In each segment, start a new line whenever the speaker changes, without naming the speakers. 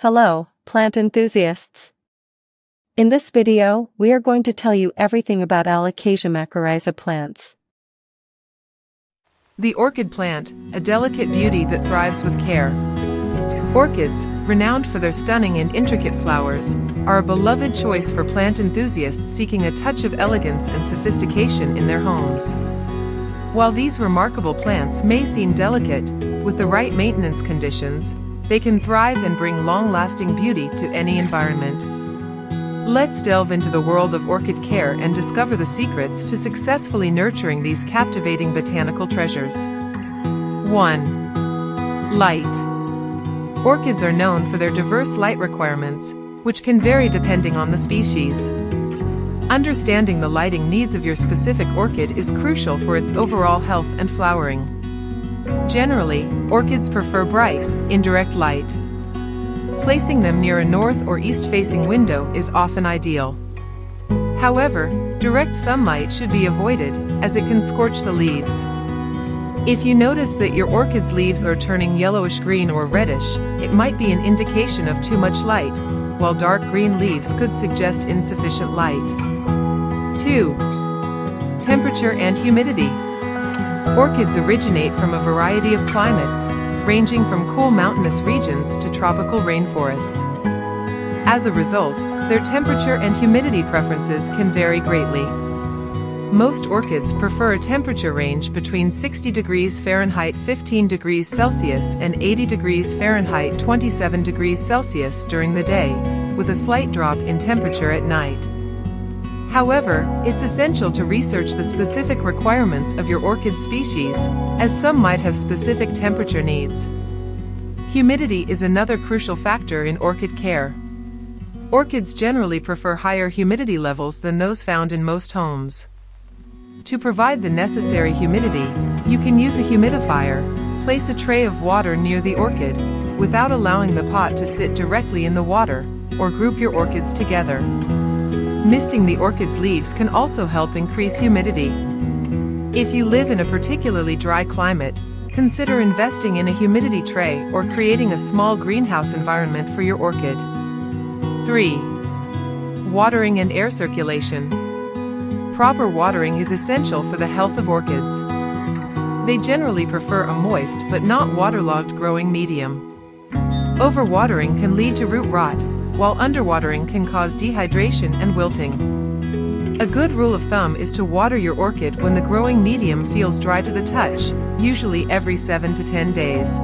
Hello, plant enthusiasts. In this video, we are going to tell you everything about Alocasia macrorrhiza plants.
The orchid plant, a delicate beauty that thrives with care. Orchids, renowned for their stunning and intricate flowers, are a beloved choice for plant enthusiasts seeking a touch of elegance and sophistication in their homes. While these remarkable plants may seem delicate, with the right maintenance conditions, they can thrive and bring long-lasting beauty to any environment. Let's delve into the world of orchid care and discover the secrets to successfully nurturing these captivating botanical treasures. 1. Light. Orchids are known for their diverse light requirements, which can vary depending on the species. Understanding the lighting needs of your specific orchid is crucial for its overall health and flowering. Generally, orchids prefer bright, indirect light. Placing them near a north or east-facing window is often ideal. However, direct sunlight should be avoided, as it can scorch the leaves. If you notice that your orchid's leaves are turning yellowish-green or reddish, it might be an indication of too much light, while dark green leaves could suggest insufficient light. 2. Temperature and humidity. Orchids originate from a variety of climates, ranging from cool mountainous regions to tropical rainforests. As a result, their temperature and humidity preferences can vary greatly. Most orchids prefer a temperature range between 60 degrees Fahrenheit 15 degrees Celsius and 80 degrees Fahrenheit 27 degrees Celsius during the day, with a slight drop in temperature at night. However, it's essential to research the specific requirements of your orchid species, as some might have specific temperature needs. Humidity is another crucial factor in orchid care. Orchids generally prefer higher humidity levels than those found in most homes. To provide the necessary humidity, you can use a humidifier, place a tray of water near the orchid, without allowing the pot to sit directly in the water, or group your orchids together. Misting the orchid's leaves can also help increase humidity. If you live in a particularly dry climate, consider investing in a humidity tray or creating a small greenhouse environment for your orchid. 3. Watering and air circulation. Proper watering is essential for the health of orchids. They generally prefer a moist but not waterlogged growing medium. Overwatering can lead to root rot, while underwatering can cause dehydration and wilting. A good rule of thumb is to water your orchid when the growing medium feels dry to the touch, usually every 7 to 10 days.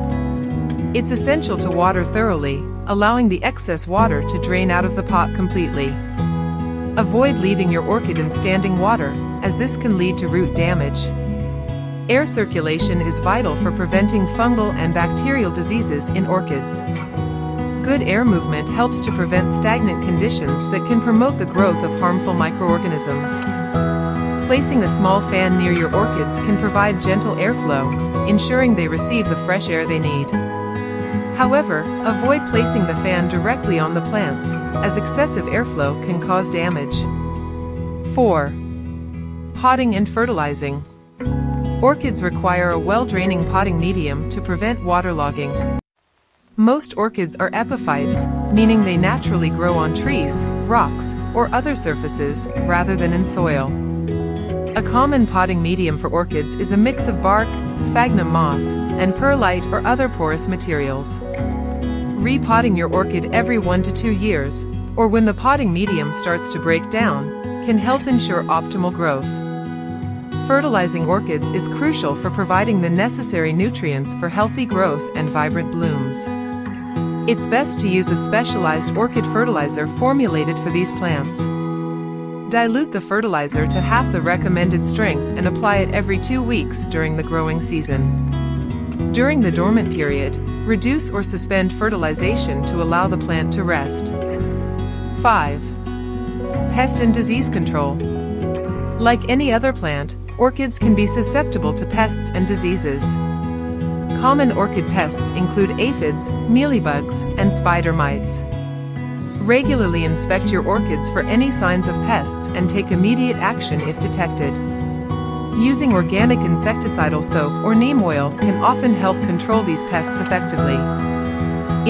It's essential to water thoroughly, allowing the excess water to drain out of the pot completely. Avoid leaving your orchid in standing water, as this can lead to root damage. Air circulation is vital for preventing fungal and bacterial diseases in orchids. Good air movement helps to prevent stagnant conditions that can promote the growth of harmful microorganisms. Placing a small fan near your orchids can provide gentle airflow, ensuring they receive the fresh air they need. However, avoid placing the fan directly on the plants, as excessive airflow can cause damage. 4. Potting and fertilizing. Orchids require a well-draining potting medium to prevent waterlogging. Most orchids are epiphytes, meaning they naturally grow on trees, rocks, or other surfaces, rather than in soil. A common potting medium for orchids is a mix of bark, sphagnum moss, and perlite or other porous materials. Repotting your orchid every one to two years, or when the potting medium starts to break down, can help ensure optimal growth. Fertilizing orchids is crucial for providing the necessary nutrients for healthy growth and vibrant blooms. It's best to use a specialized orchid fertilizer formulated for these plants. Dilute the fertilizer to half the recommended strength and apply it every two weeks during the growing season. During the dormant period, reduce or suspend fertilization to allow the plant to rest. 5. Pest and disease control. Like any other plant, orchids can be susceptible to pests and diseases. Common orchid pests include aphids, mealybugs, and spider mites. Regularly inspect your orchids for any signs of pests and take immediate action if detected. Using organic insecticidal soap or neem oil can often help control these pests effectively.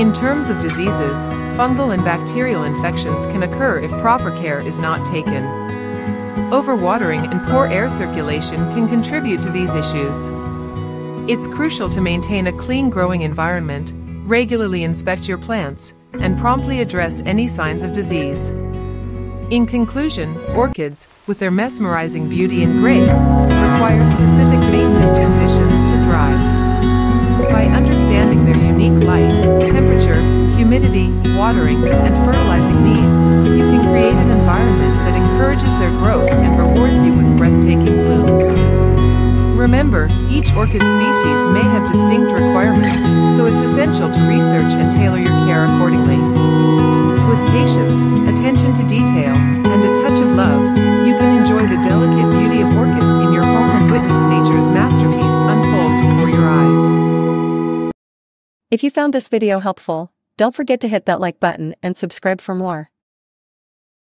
In terms of diseases, fungal and bacterial infections can occur if proper care is not taken. Overwatering and poor air circulation can contribute to these issues. It's crucial to maintain a clean growing environment, regularly inspect your plants, and promptly address any signs of disease. In conclusion, orchids, with their mesmerizing beauty and grace, require specific maintenance conditions to thrive. By understanding their unique light, temperature, humidity, watering, and fertilizing needs, you can create an environment that encourages their growth and Remember, each orchid species may have distinct requirements, so it's essential to research and tailor your care accordingly. With patience, attention to detail, and a touch of love, you can enjoy the delicate beauty of orchids in your home and witness nature's masterpiece unfold before your eyes.
If you found this video helpful, don't forget to hit that like button and subscribe for more.